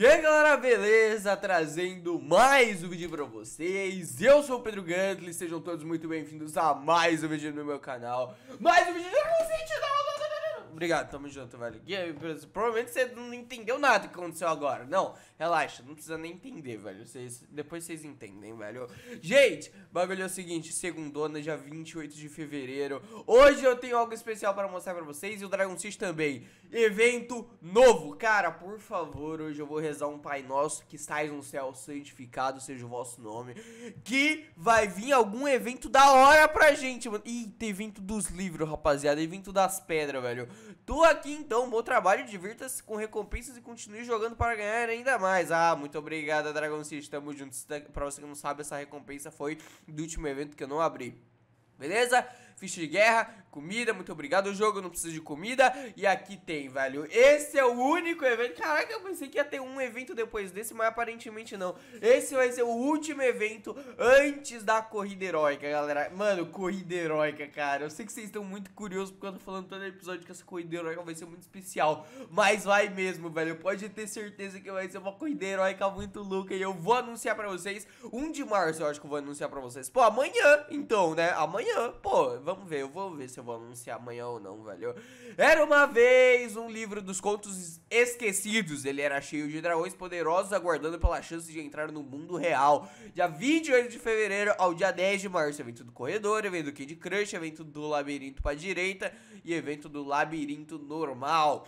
E aí galera, beleza? Trazendo mais um vídeo pra vocês. Eu sou o Pedro Gantley, sejam todos muito bem-vindos a mais um vídeo no meu canal. Mais um vídeo Obrigado, tamo junto, velho. Provavelmente você não entendeu nada que aconteceu agora. Não, relaxa, não precisa nem entender, velho vocês, Depois vocês entendem, velho Gente, bagulho é o seguinte, segundona, dia 28 de fevereiro Hoje eu tenho algo especial para mostrar pra vocês E o Dragon City também Evento novo, cara, por favor Hoje eu vou rezar um Pai Nosso que está no céu, santificado seja o vosso nome. Que vai vir algum evento da hora pra gente, mano. Tem evento dos livros, rapaziada. Evento das pedras, velho. Tô aqui então, bom trabalho, divirta-se com recompensas e continue jogando para ganhar ainda mais. Ah, muito obrigado, Dragon City. Tamo juntos. Pra você que não sabe, essa recompensa foi do último evento que eu não abri. Beleza? Ficha de guerra, comida, muito obrigado. O jogo não precisa de comida. E aqui tem, velho. Esse é o único evento. Caraca, eu pensei que ia ter um evento depois desse, mas aparentemente não. Esse vai ser o último evento antes da corrida heróica, galera. Mano, corrida heróica, cara. Eu sei que vocês estão muito curiosos porque eu tô falando todo episódio que essa corrida heróica vai ser muito especial. Mas vai mesmo, velho. Pode ter certeza que vai ser uma corrida heróica muito louca. E eu vou anunciar pra vocês. 1 de março eu acho que eu vou anunciar pra vocês. Pô, amanhã, então, né? Amanhã, pô, vamos ver. Eu vou ver se eu vou anunciar amanhã ou não, velho. Era uma vez um livro dos contos esquecidos. Ele era cheio de dragões poderosos aguardando pela chance de entrar no mundo real. Dia 28 de fevereiro ao dia 10 de março. Evento do corredor, evento do Kid Crush, evento do labirinto pra direita e evento do labirinto normal.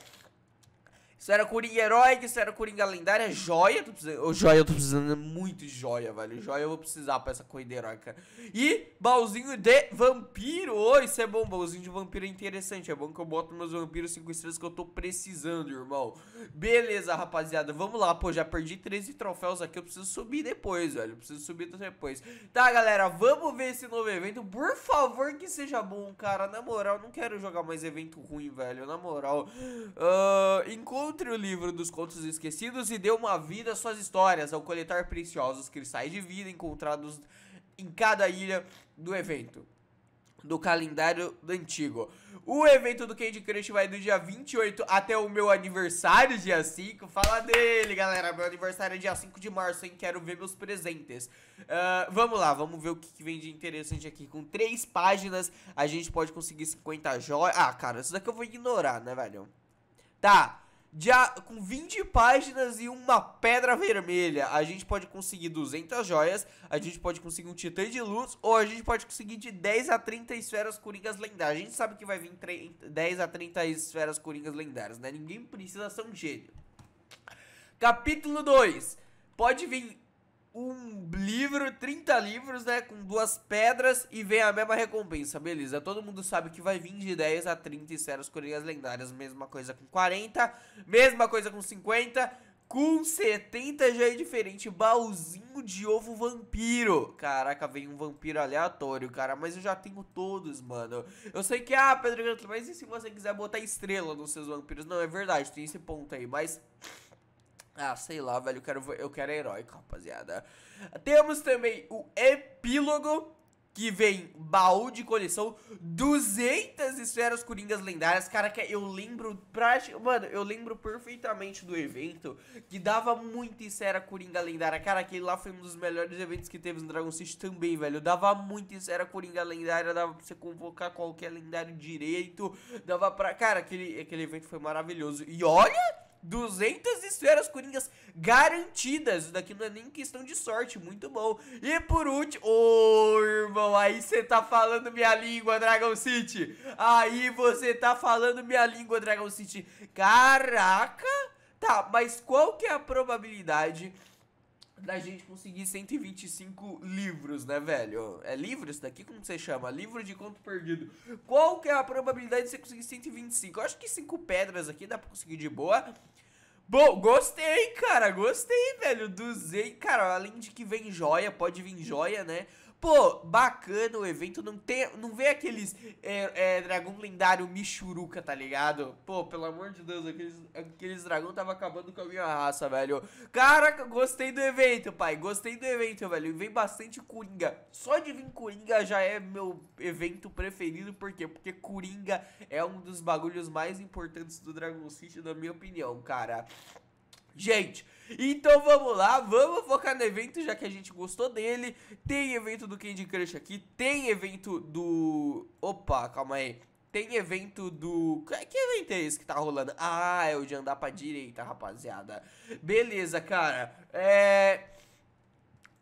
Isso era Coringa heróica, isso era Coringa lendária, joia. Tô precisando, oh, joia, eu tô precisando muito de joia, velho. Joia eu vou precisar pra essa corrida heróica. E baúzinho de vampiro. Oh, isso é bom, baúzinho de vampiro é interessante. É bom que eu boto meus vampiros 5 estrelas que eu tô precisando, irmão. Beleza, rapaziada, vamos lá. Pô, já perdi 13 troféus aqui, eu preciso subir depois, velho. Eu preciso subir depois. Tá, galera, vamos ver esse novo evento. Por favor, que seja bom, cara. Na moral, não quero jogar mais evento ruim, velho. Na moral. Uh, enquanto Encontre o livro dos contos esquecidos e dê uma vida às suas histórias ao coletar preciosos cristais de vida encontrados em cada ilha do evento do calendário do antigo. O evento do Candy Crush vai do dia 28 até o meu aniversário, dia 5. Fala dele, galera. Meu aniversário é dia 5 de março, hein? Quero ver meus presentes. Uh, vamos lá, vamos ver o que, vem de interessante aqui. Com três páginas, a gente pode conseguir 50 joias. Ah, cara, isso daqui eu vou ignorar, né, velho? Tá com 20 páginas e uma pedra vermelha. A gente pode conseguir 200 joias, a gente pode conseguir um titã de luz, ou a gente pode conseguir de 10 a 30 esferas coringas lendárias. A gente sabe que vai vir 10 a 30 esferas coringas lendárias, né? Ninguém precisa ser um gênio. Capítulo 2. Pode vir um livro, 30 livros, né, com duas pedras e vem a mesma recompensa, beleza. Todo mundo sabe que vai vir de 10 a 30 esferas coringas lendárias, mesma coisa com 40, mesma coisa com 50, com 70 já é diferente, baúzinho de ovo vampiro. Caraca, vem um vampiro aleatório, cara, mas eu já tenho todos, mano. Eu sei que, ah, Pedro mas e se você quiser botar estrela nos seus vampiros? Não, é verdade, tem esse ponto aí, mas... Ah, sei lá, velho, eu quero, eu quero heróico, rapaziada. Temos também o epílogo, que vem baú de coleção, 200 esferas coringas lendárias. Cara, que eu lembro, praticamente, mano, eu lembro perfeitamente do evento, que dava muita esfera coringa lendária. Cara, aquele lá foi um dos melhores eventos que teve no Dragon City também, velho. Dava muita esfera coringa lendária, dava pra você convocar qualquer lendário direito, dava pra... Cara, aquele, aquele evento foi maravilhoso. E olha... 200 esferas coringas garantidas. Isso daqui não é nem questão de sorte, muito bom. E por último, ô oh, irmão, aí você tá falando minha língua, Dragon City. Aí você tá falando minha língua, Dragon City. Caraca! Tá, mas qual que é a probabilidade da gente conseguir 125 livros, né, velho? É livro isso daqui? Como você chama? Livro de conto perdido. Qual que é a probabilidade de você conseguir 125? Eu acho que 5 pedras aqui dá pra conseguir de boa. Bom, gostei, cara, gostei, velho. 200, cara, além de que vem joia, pode vir joia, né? Pô, bacana o evento, não tem, não vê aqueles é, é, dragão lendário Michuruca, tá ligado? Pô, pelo amor de Deus, aqueles, aqueles dragão tava acabando com a minha raça, velho. Caraca, gostei do evento, pai, gostei do evento, velho. Vem bastante Coringa. Só de vir Coringa já é meu evento preferido, por quê? Porque Coringa é um dos bagulhos mais importantes do Dragon City, na minha opinião, cara. Gente, então vamos lá, vamos focar no evento, já que a gente gostou dele. Tem evento do Candy Crush aqui, tem evento do... Opa, calma aí. Tem evento do... Que evento é esse que tá rolando? Ah, é o de andar pra direita, rapaziada. Beleza, cara. É...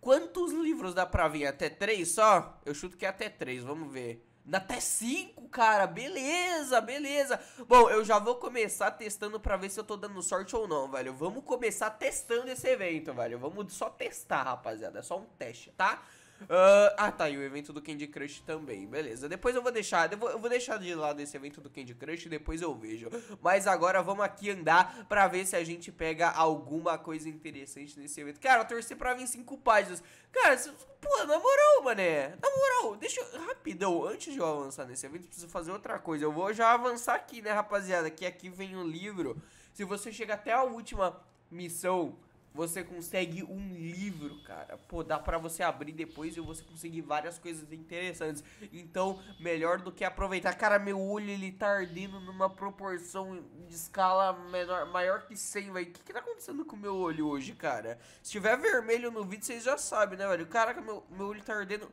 Quantos livros dá pra vir? Até três só? Eu chuto que é até três, vamos ver. Até 5, cara. Beleza, beleza. Bom, eu já vou começar testando pra ver se eu tô dando sorte ou não, velho. Vamos começar testando esse evento, velho. Vamos só testar, rapaziada. É só um teste, tá? Uh, ah, tá, e o evento do Candy Crush também, beleza. Depois eu vou deixar, eu vou, eu vou, deixar de lado esse evento do Candy Crush, depois eu vejo. Mas agora vamos aqui andar pra ver se a gente pega alguma coisa interessante nesse evento. Cara, eu torci pra vir cinco páginas. Cara, pô, na moral, mané, na moral, deixa eu, rapidão, antes de eu avançar nesse evento, preciso fazer outra coisa. Eu vou já avançar aqui, né, rapaziada, que aqui vem um livro. Se você chega até a última missão você consegue um livro, cara. Pô, dá pra você abrir depois e você conseguir várias coisas interessantes. Então, melhor do que aproveitar. Cara, meu olho ele tá ardendo numa proporção de escala menor, maior que 100, velho. O que, que tá acontecendo com meu olho hoje, cara? Se tiver vermelho no vídeo, vocês já sabem, né, velho? Caraca, meu, meu olho tá ardendo.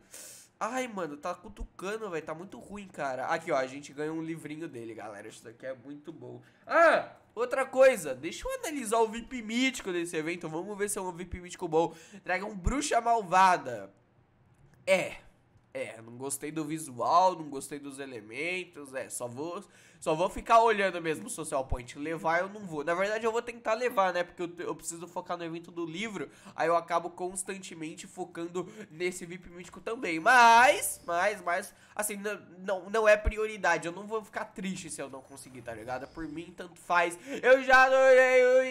Ai, mano, tá cutucando, velho. Tá muito ruim, cara. Aqui, ó, a gente ganhou um livrinho dele, galera. Isso daqui é muito bom. Ah! Outra coisa, deixa eu analisar o VIP mítico desse evento. Vamos ver se é um VIP mítico bom. Dragão Bruxa Malvada. É, é, não gostei do visual, não gostei dos elementos, é, só vou, só vou ficar olhando mesmo o Social Point. Levar eu não vou. Na verdade, eu vou tentar levar, né? Porque eu, eu preciso focar no evento do livro. Aí eu acabo constantemente focando nesse VIP mítico também. Mas, mas, mas, assim, não, não, não é prioridade. Eu não vou ficar triste se eu não conseguir, tá ligado? Por mim, tanto faz. Eu já adorei o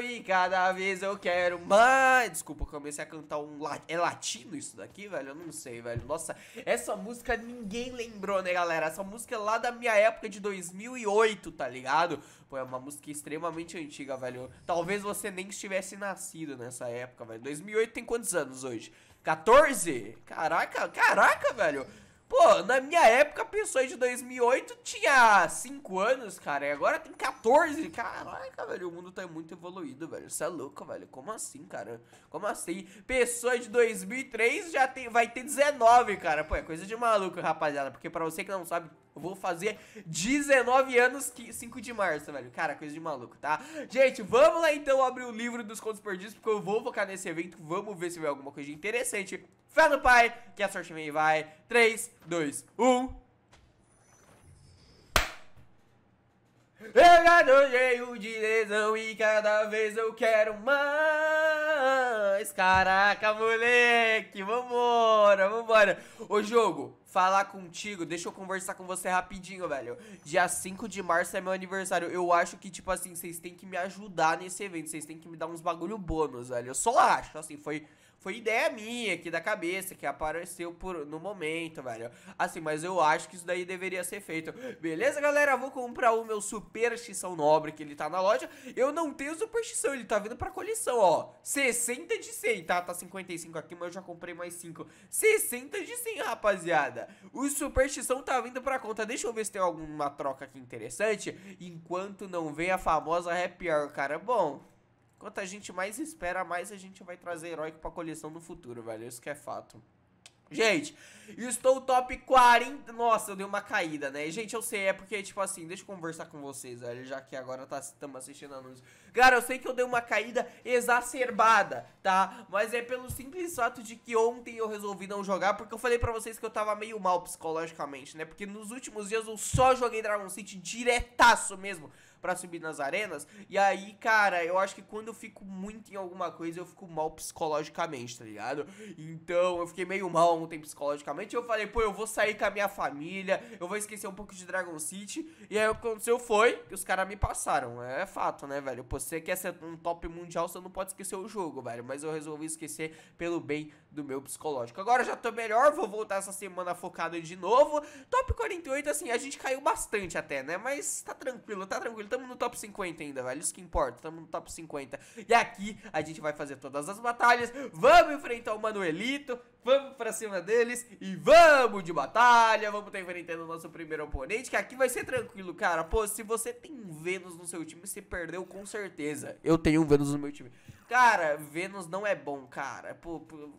e cada vez eu quero mais. Desculpa, eu comecei a cantar um. É latino isso daqui, velho? Eu não sei, velho. Nossa, essa música ninguém lembrou, né, galera? Essa música é lá da minha época de 2008, tá ligado? Pô, é uma música extremamente antiga, velho. Talvez você nem estivesse nascido nessa época, velho. 2008 tem quantos anos hoje? 14? Caraca, caraca, velho. Pô, na minha época, a pessoa de 2008 tinha 5 anos, cara, e agora tem 14. Caraca, velho, o mundo tá muito evoluído, velho. Isso é louco, velho. Como assim, cara? Como assim? Pessoa de 2003 já tem, vai ter 19, cara. Pô, é coisa de maluco, rapaziada. Porque pra você que não sabe, vou fazer 19 anos, que 5 de março, velho. Cara, coisa de maluco, tá? Gente, vamos lá então abrir o livro dos contos perdidos, porque eu vou focar nesse evento. Vamos ver se vê alguma coisa interessante. Fé no pai, que a sorte vem e vai. 3, 2, 1. Eu já tô cheio de lesão e cada vez eu quero mais. Caraca, moleque, vambora, vambora. Ô, jogo, falar contigo, deixa eu conversar com você rapidinho, velho. Dia 5 de março é meu aniversário. Eu acho que, tipo assim, vocês têm que me ajudar nesse evento. Vocês têm que me dar uns bagulho bônus, velho. Eu só acho, assim, foi foi ideia minha aqui da cabeça, que apareceu por, no momento, velho. Assim, mas eu acho que isso daí deveria ser feito. Beleza, galera? Vou comprar o meu Superstição Nobre, que ele tá na loja. Eu não tenho Superstição, ele tá vindo pra coleção, ó. 60 de 100, tá? Tá 55 aqui, mas eu já comprei mais 5. 60 de 100, rapaziada. O Superstição tá vindo pra conta. Deixa eu ver se tem alguma troca aqui interessante. Enquanto não vem a famosa Happy Hour, cara. Bom... Quanto a gente mais espera, mais a gente vai trazer heróico pra coleção no futuro, velho. Isso que é fato. Gente, estou top 40. Nossa, eu dei uma caída, né? Gente, eu sei, é porque, tipo assim, deixa eu conversar com vocês, velho, já que agora tá, estamos assistindo anúncio. Cara, eu sei que eu dei uma caída exacerbada, tá? Mas é pelo simples fato de que ontem eu resolvi não jogar, porque eu falei pra vocês que eu tava meio mal psicologicamente, né? Porque nos últimos dias eu só joguei Dragon City diretaço mesmo para subir nas arenas. E aí, cara, eu acho que quando eu fico muito em alguma coisa, eu fico mal psicologicamente, tá ligado? Então, eu fiquei meio mal ontem psicologicamente. Eu falei, pô, eu vou sair com a minha família, eu vou esquecer um pouco de Dragon City. E aí, o que aconteceu foi que os caras me passaram. É fato, né, velho? Você quer ser um top mundial, você não pode esquecer o jogo, velho. Mas eu resolvi esquecer pelo bem do meu psicológico. Agora já tô melhor, vou voltar essa semana focado de novo. Top 48, assim, a gente caiu bastante até, né? Mas tá tranquilo, tá tranquilo tamo no top 50 ainda, velho. Isso que importa, tamo no top 50. E aqui a gente vai fazer todas as batalhas. Vamos enfrentar o Manuelito. Vamos pra cima deles e vamos de batalha. Vamos estar enfrentando o nosso primeiro oponente. Que aqui vai ser tranquilo, cara. Pô, se você tem Vênus no seu time, você perdeu com certeza. Eu tenho um Vênus no meu time. Cara, Vênus não é bom, cara. Pô, pô,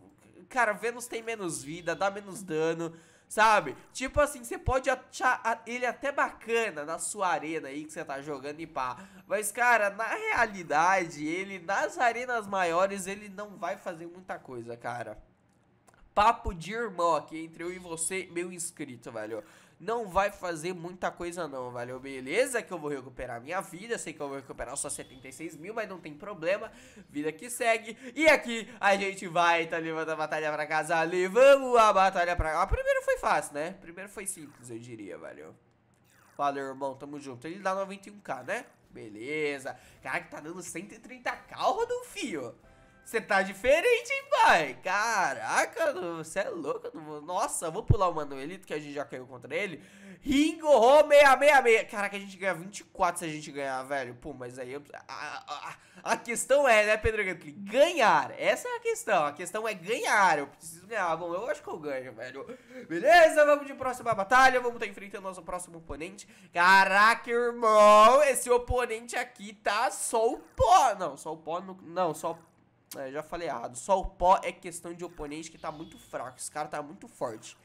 cara, Vênus tem menos vida, dá menos dano. Sabe? Tipo assim, você pode achar ele até bacana na sua arena aí que você tá jogando e pá. Mas, cara, na realidade, ele nas arenas maiores, ele não vai fazer muita coisa, cara. Papo de irmão aqui entre eu e você, meu inscrito, velho não vai fazer muita coisa não, valeu? Beleza que eu vou recuperar minha vida, sei que eu vou recuperar só 76 mil, mas não tem problema, vida que segue. E aqui a gente vai, tá levando a batalha pra casa, levamos a batalha pra cá. Primeiro foi fácil, né? Primeiro foi simples, eu diria, valeu? Valeu, irmão, tamo junto. Ele dá 91k, né? Beleza. Cara, que tá dando 130k o Rodolfio. Você tá diferente, hein, pai? Caraca, você é louco. Nossa, vou pular o Manuelito, que a gente já caiu contra ele. Ringo Ro 666. Caraca, a gente ganha 24 se a gente ganhar, velho. Pô, mas aí eu... a, a, a, questão é, né, Pedro Ganhar. Essa é a questão. A questão é ganhar. Eu preciso ganhar. Bom, eu acho que eu ganho, velho. Beleza, vamos de próxima batalha. Vamos estar tá enfrentando nosso próximo oponente. Caraca, irmão. Esse oponente aqui tá só o pó. Não, só o pó. No... Não, só o é, já falei errado. Só o pó é questão de oponente que tá muito fraco. Esse cara tá muito forte.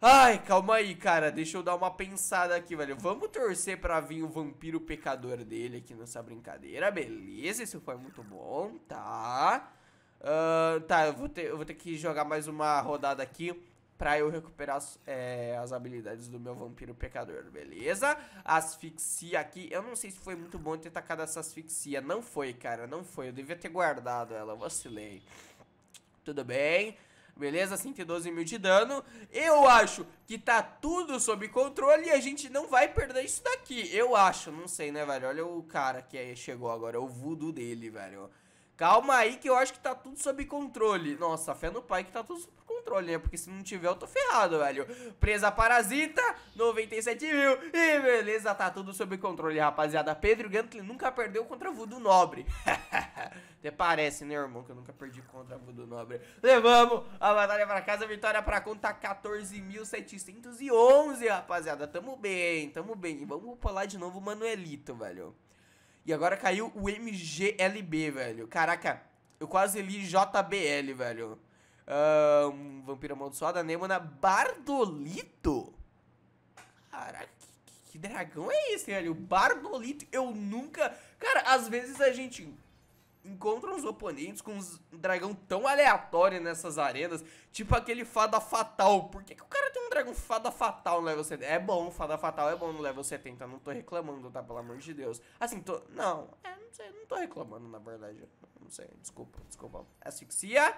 Ai, calma aí, cara. Deixa eu dar uma pensada aqui, velho. Vamos torcer pra vir o vampiro pecador dele aqui nessa brincadeira. Beleza, isso foi muito bom, tá? Uh, tá, eu vou, ter, eu vou ter que jogar mais uma rodada aqui pra eu recuperar é, as habilidades do meu vampiro pecador, beleza? Asfixia aqui, eu não sei se foi muito bom ter tacado essa asfixia, não foi, cara, não foi, eu devia ter guardado ela, vacilei. Tudo bem, beleza? 112 mil de dano, eu acho que tá tudo sob controle e a gente não vai perder isso daqui, eu acho, não sei, né, velho? Olha o cara que chegou agora, o voodoo dele, velho. Calma aí que eu acho que tá tudo sob controle. Nossa, fé no pai que tá tudo sob controle, né? Porque se não tiver, eu tô ferrado, velho. Presa parasita, 97 mil. E beleza, tá tudo sob controle, rapaziada. Pedro Gantley nunca perdeu contra Voodoo Nobre. Até parece, né, irmão, que eu nunca perdi contra Voodoo Nobre. Levamos a batalha pra casa, vitória pra conta 14.711, rapaziada. Tamo bem, tamo bem. Vamos pular de novo o Manuelito, velho. E agora caiu o MGLB, velho. Caraca, eu quase li JBL, velho. Um, Vampiro Amaldiçoado, Anêmona Bardolito. Caraca, que, que, dragão é esse, velho? Bardolito, eu nunca... Cara, às vezes a gente encontra uns oponentes com um dragão tão aleatório nessas arenas, tipo aquele Fada Fatal. Por que, que o cara tem um dragão Fada Fatal no level 70? É bom, Fada Fatal é bom no level 70, não tô reclamando, tá? Pelo amor de Deus. Assim, tô... Não, é, não sei, não tô reclamando, na verdade. Não sei, desculpa, desculpa. Asfixia...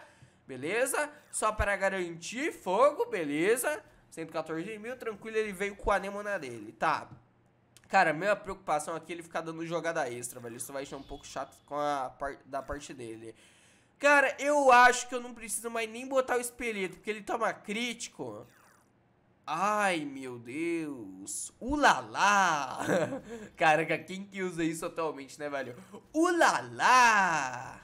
Beleza? Só para garantir fogo, beleza? 114 mil, tranquilo, ele veio com a anemona dele. Tá. Cara, minha preocupação aqui é ele ficar dando jogada extra, velho. Isso vai ser um pouco chato com a par da parte dele. Cara, eu acho que eu não preciso mais nem botar o espelhito, porque ele toma crítico. Ai, meu Deus. Ulala. Caraca, quem que usa isso atualmente, né, velho? Ulala.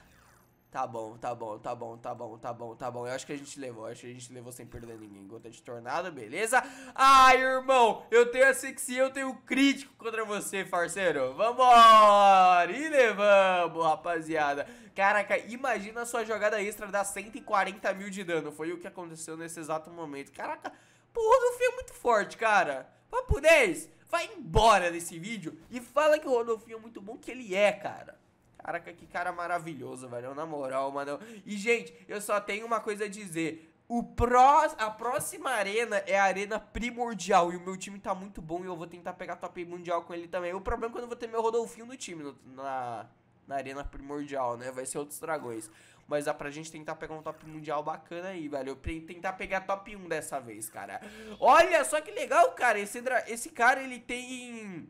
Tá bom, tá bom, tá bom, tá bom, tá bom, tá bom. Eu acho que a gente levou, acho que a gente levou sem perder ninguém. Gota de tornado, beleza? Ai, irmão, eu tenho a sexy, eu tenho crítico contra você, parceiro. Vambora! E levamos, rapaziada. Caraca, imagina a sua jogada extra dar 140 mil de dano. Foi o que aconteceu nesse exato momento. Caraca, porra, o Rodolfinho é muito forte, cara. Papo 10, vai embora desse vídeo e fala que o Rodolfinho é muito bom, que ele é, cara. Caraca, que cara maravilhoso, velho. Na moral, mano. E, gente, eu só tenho uma coisa a dizer. O pró, a próxima arena é a arena primordial. E o meu time tá muito bom e eu vou tentar pegar top mundial com ele também. O problema é quando eu vou ter meu Rodolfinho no time, no, na, na arena primordial, né? Vai ser outros dragões. Mas dá pra gente tentar pegar um top mundial bacana aí, velho. Eu tentar pegar top 1 dessa vez, cara. Olha só que legal, cara. Esse, esse cara, ele tem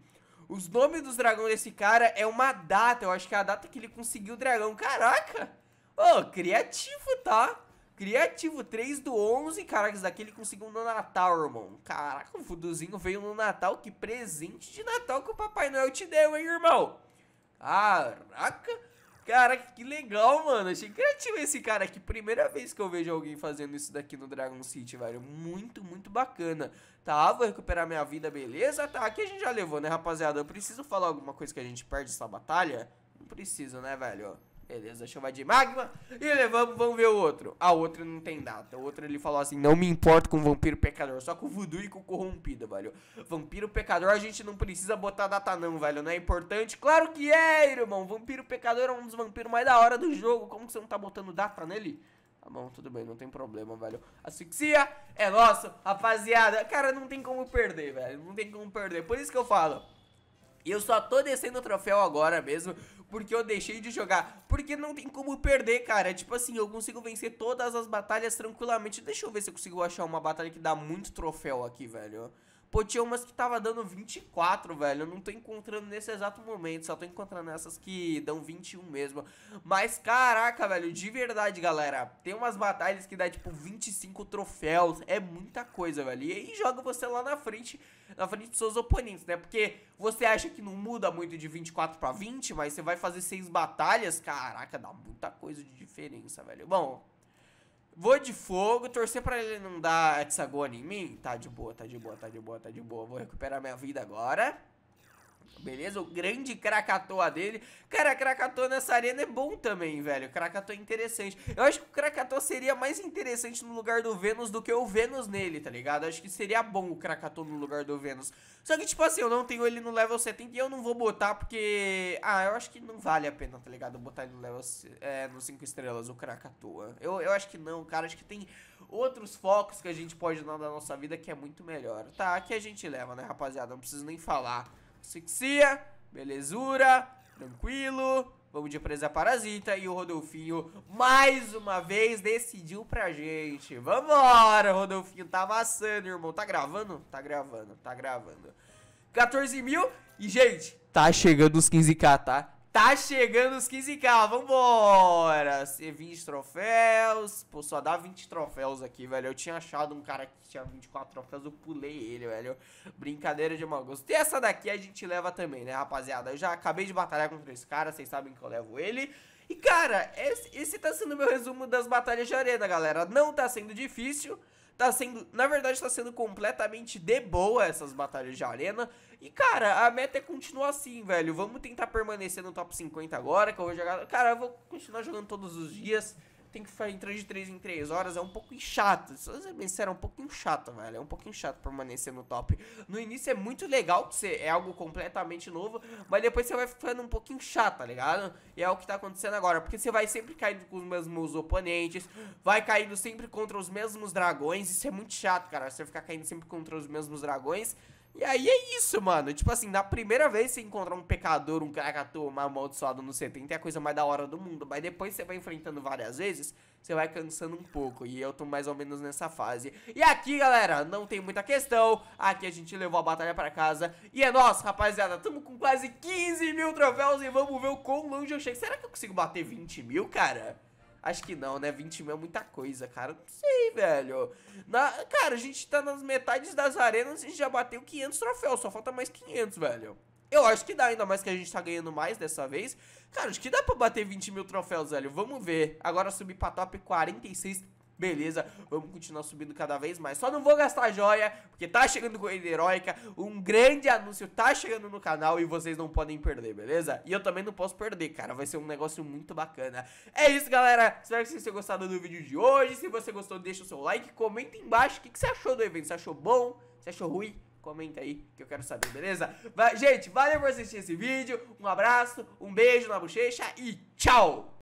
os nomes dos dragões desse cara é uma data. Eu acho que é a data que ele conseguiu o dragão. Caraca! Ô, oh, criativo, tá? Criativo 3 do 11, caraca, isso daqui ele conseguiu no Natal, irmão. Caraca, o Fuduzinho veio no Natal, que presente de Natal que o Papai Noel te deu, hein, irmão? Caraca, caraca, que legal, mano. Achei criativo esse cara aqui. Primeira vez que eu vejo alguém fazendo isso daqui no Dragon City, velho. Muito, muito bacana. Tá, vou recuperar minha vida, beleza? Tá, aqui a gente já levou, né, rapaziada? Eu preciso falar alguma coisa que a gente perde essa batalha? Não preciso, né, velho? Beleza, chuva de magma. E levamos, vamos ver o outro. A outra não tem data. O outro ele falou assim: não me importo com vampiro pecador, só com o voodoo e com o corrompido, velho. Vampiro pecador a gente não precisa botar data, não, velho. Não é importante? Claro que é, irmão. Vampiro pecador é um dos vampiros mais da hora do jogo. Como que você não tá botando data nele? Tá bom, tudo bem, não tem problema, velho. Asfixia é nosso, rapaziada. Cara, não tem como perder, velho. Não tem como perder. Por isso que eu falo. E eu só tô descendo o troféu agora mesmo, porque eu deixei de jogar. Porque não tem como perder, cara. Tipo assim, eu consigo vencer todas as batalhas tranquilamente. Deixa eu ver se eu consigo achar uma batalha que dá muito troféu aqui, velho. Pô, tinha umas que tava dando 24, velho. Eu não tô encontrando nesse exato momento. Só tô encontrando essas que dão 21 mesmo. Mas, caraca, velho, de verdade, galera. Tem umas batalhas que dá, tipo, 25 troféus. É muita coisa, velho. E aí joga você lá na frente, na frente dos seus oponentes, né? Porque você acha que não muda muito de 24 pra 20, mas você vai fazer 6 batalhas. Caraca, dá muita coisa de diferença, velho. Bom, Vou de fogo, torcer pra ele não dar hexagone em mim. Tá de boa, tá de boa, tá de boa, tá de boa. Vou recuperar minha vida agora. Beleza? O grande Krakatoa dele. Cara, Krakatoa nessa arena é bom também, velho. Krakatoa é interessante. Eu acho que o Krakatoa seria mais interessante no lugar do Vênus do que o Vênus nele, tá ligado? Eu acho que seria bom o Krakatoa no lugar do Vênus. Só que, tipo assim, eu não tenho ele no level 70 e eu não vou botar porque... Ah, eu acho que não vale a pena, tá ligado? Botar ele no level... É, no 5 estrelas, o Krakatoa. Eu, eu acho que não, cara. Acho que tem outros focos que a gente pode dar na nossa vida que é muito melhor. Tá, aqui a gente leva, né, rapaziada? Não preciso nem falar. Asfixia, belezura, tranquilo. Vamos de presa parasita e o Rodolfinho mais uma vez decidiu pra gente. Vambora, Rodolfinho, tá amassando, irmão. Tá gravando? Tá gravando, tá gravando. 14 mil e, gente, tá chegando os 15k, tá? Tá chegando os 15k, vambora! 20 troféus, pô, só dá 20 troféus aqui, velho. Eu tinha achado um cara que tinha 24 troféus, eu pulei ele, velho. Brincadeira de mau gosto. E essa daqui a gente leva também, né, rapaziada? Eu já acabei de batalhar contra esse cara, vocês sabem que eu levo ele. E, cara, esse, esse tá sendo meu resumo das batalhas de arena, galera. Não tá sendo difícil, tá sendo, na verdade, tá sendo completamente de boa essas batalhas de arena. E, cara, a meta é continuar assim, velho. Vamos tentar permanecer no top 50 agora, que eu vou jogar... Cara, eu vou continuar jogando todos os dias. Tem que entrar de 3 em 3 horas, é um pouco chato. Se você sincero, é um pouquinho chato, velho. É um pouquinho chato permanecer no top. No início é muito legal, que você é algo completamente novo, mas depois você vai ficando um pouquinho chato, tá ligado? E é o que tá acontecendo agora, porque você vai sempre caindo com os mesmos oponentes, vai caindo sempre contra os mesmos dragões. Isso é muito chato, cara. Você ficar caindo sempre contra os mesmos dragões. E aí é isso, mano. Tipo assim, na primeira vez você encontrar um pecador, um Krakatoa, um amaldiçoado no 70 é a coisa mais da hora do mundo. Mas depois você vai enfrentando várias vezes, você vai cansando um pouco. E eu tô mais ou menos nessa fase. E aqui, galera, não tem muita questão. Aqui a gente levou a batalha pra casa. E é nosso, rapaziada. Tamo com quase 15 mil troféus e vamos ver o quão longe eu chego. Será que eu consigo bater 20 mil, cara? Acho que não, né? 20 mil é muita coisa, cara. Não sei, velho. Na, cara, a gente tá nas metades das arenas e já bateu 500 troféus. Só falta mais 500, velho. Eu acho que dá, ainda mais que a gente tá ganhando mais dessa vez. Cara, acho que dá pra bater 20 mil troféus, velho. Vamos ver. Agora subir pra top 46 Beleza, vamos continuar subindo cada vez mais. Só não vou gastar joia, porque tá chegando corrida heróica. Um grande anúncio tá chegando no canal e vocês não podem perder, beleza? E eu também não posso perder, cara. Vai ser um negócio muito bacana. É isso, galera. Espero que vocês tenham gostado do vídeo de hoje. Se você gostou, deixa o seu like. Comenta embaixo o que, que você achou do evento. Você achou bom? Você achou ruim? Comenta aí que eu quero saber, beleza? Vai, gente, valeu por assistir esse vídeo. Um abraço, um beijo na bochecha e tchau!